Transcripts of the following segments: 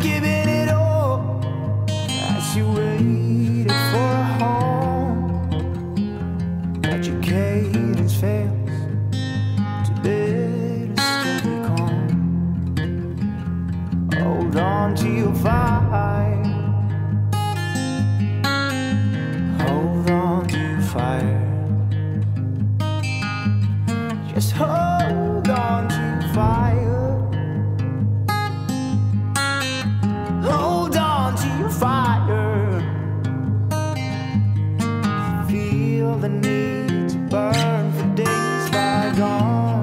giving it all as you waited for a home. But fails to be calm. Hold on to your fire. Hold on to your fire. Just hold the need to burn for days bygone.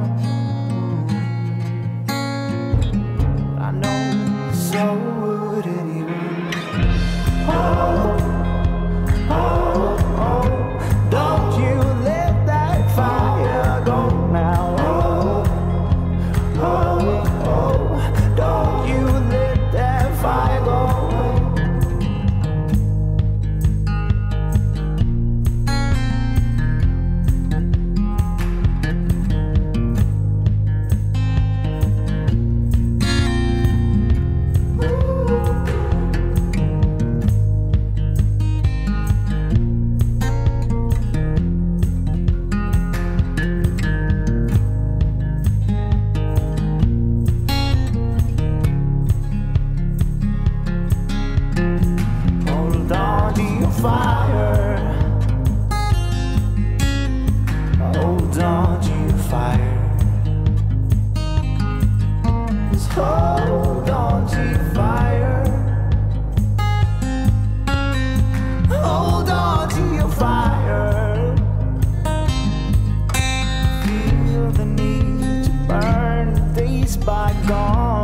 I know so fire. Oh, hold on to your fire. Just hold on to your fire. Oh, hold on to your fire. Feel the need to burn days bygone.